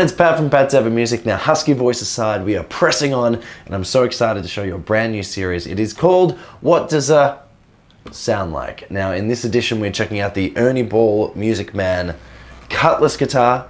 it's Pat from Pat David Music. Now, husky voice aside, we are pressing on, and I'm so excited to show you a brand new series. It is called What Does a Sound Like? Now, in this edition, we're checking out the Ernie Ball Music Man Cutlass guitar.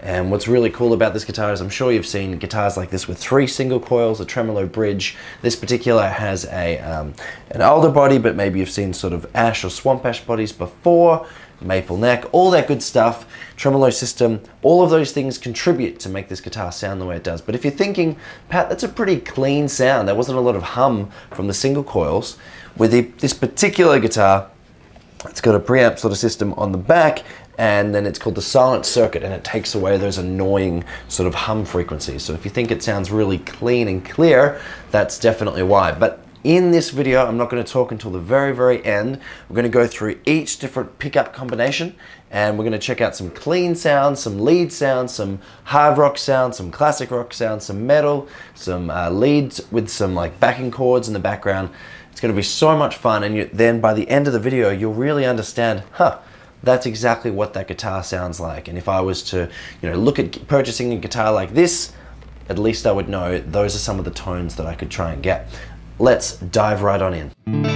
And what's really cool about this guitar is I'm sure you've seen guitars like this with three single coils, a tremolo bridge. This particular has a um, an alder body, but maybe you've seen sort of ash or swamp ash bodies before maple neck, all that good stuff, tremolo system, all of those things contribute to make this guitar sound the way it does. But if you're thinking, Pat, that's a pretty clean sound, there wasn't a lot of hum from the single coils, with the, this particular guitar, it's got a preamp sort of system on the back, and then it's called the silent circuit, and it takes away those annoying sort of hum frequencies. So if you think it sounds really clean and clear, that's definitely why. But in this video, I'm not going to talk until the very, very end. We're going to go through each different pickup combination and we're going to check out some clean sounds, some lead sounds, some hard rock sounds, some classic rock sounds, some metal, some uh, leads with some like backing chords in the background. It's going to be so much fun and you, then by the end of the video, you'll really understand, huh, that's exactly what that guitar sounds like. And if I was to, you know, look at purchasing a guitar like this, at least I would know those are some of the tones that I could try and get let's dive right on in.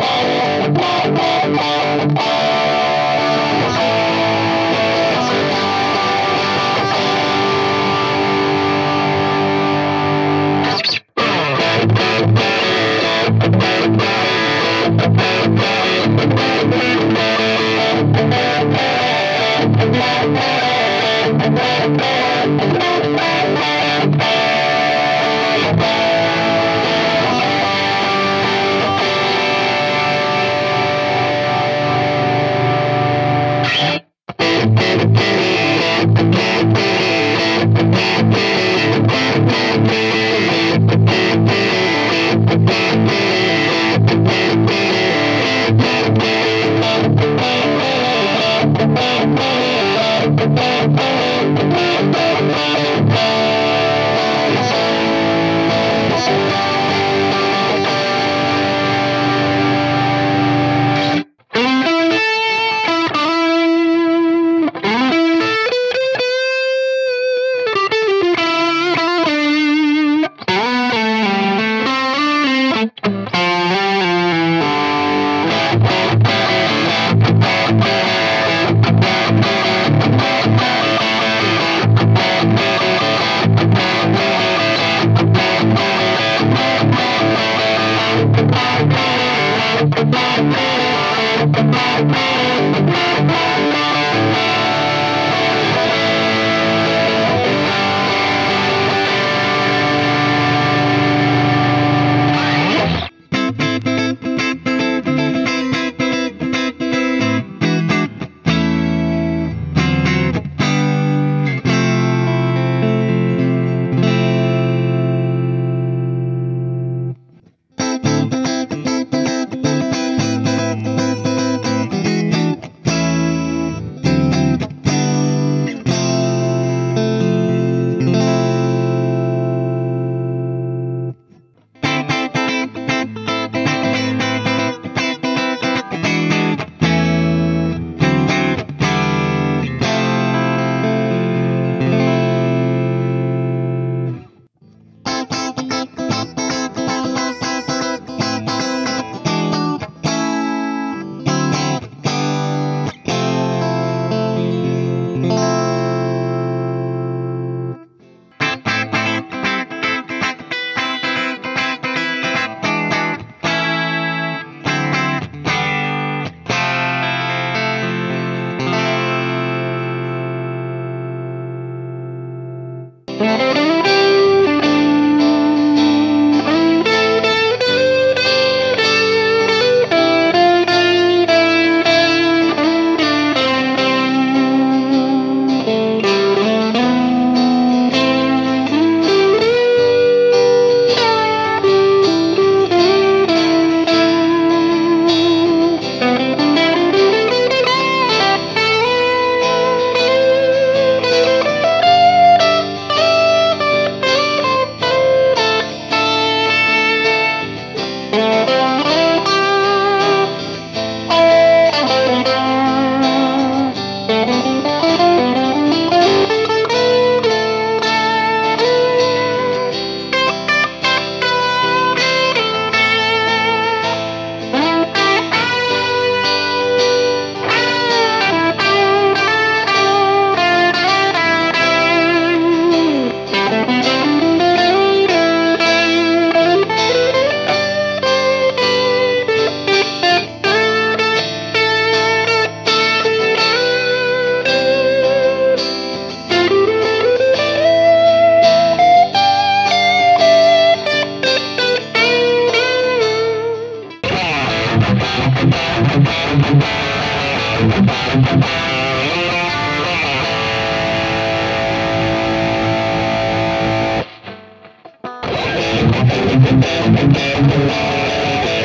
Thank you.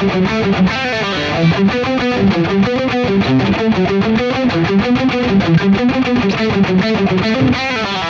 Thank you.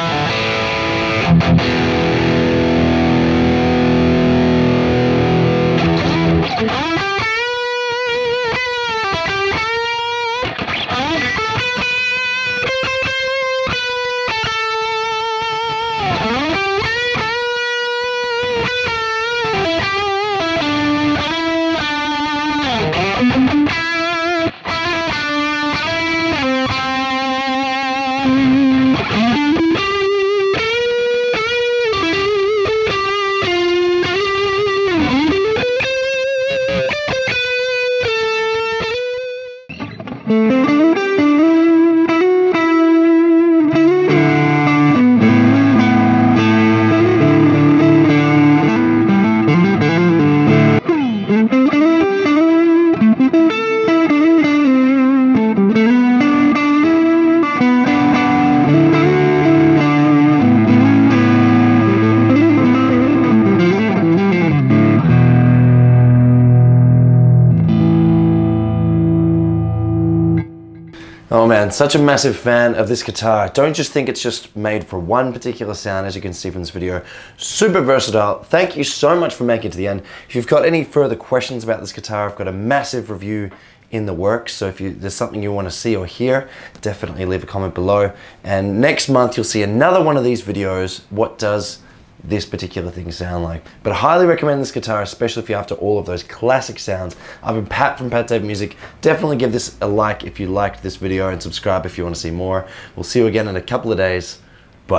Oh man, such a massive fan of this guitar. Don't just think it's just made for one particular sound, as you can see from this video. Super versatile. Thank you so much for making it to the end. If you've got any further questions about this guitar, I've got a massive review in the works. So if you, there's something you want to see or hear, definitely leave a comment below. And next month, you'll see another one of these videos. What does this particular thing sound like. But I highly recommend this guitar, especially if you're after all of those classic sounds. I've been Pat from Pat David Music. Definitely give this a like if you liked this video and subscribe if you want to see more. We'll see you again in a couple of days.